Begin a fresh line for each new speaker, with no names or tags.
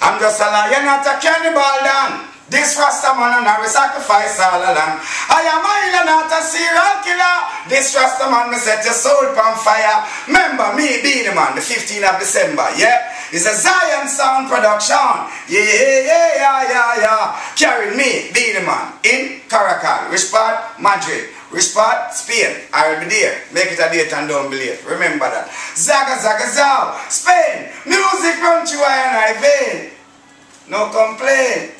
I'm just a lion, not a cannibal, Dan. This Rasta man and I will sacrifice all along. I am a not a serial killer. This Rasta man me set your soul on fire. Remember me Beenie Man, the 15th of December, yeah? It's a Zion Sound production. Yeah, yeah, yeah, yeah, yeah. Carry me, Beenie Man, in Caracol. Which part? Madrid. Which part? Spain. I will be there. Make it a date and don't be late. Remember that. Zaga, zaga, zaga. Spain. Music run through and I vein. No compré.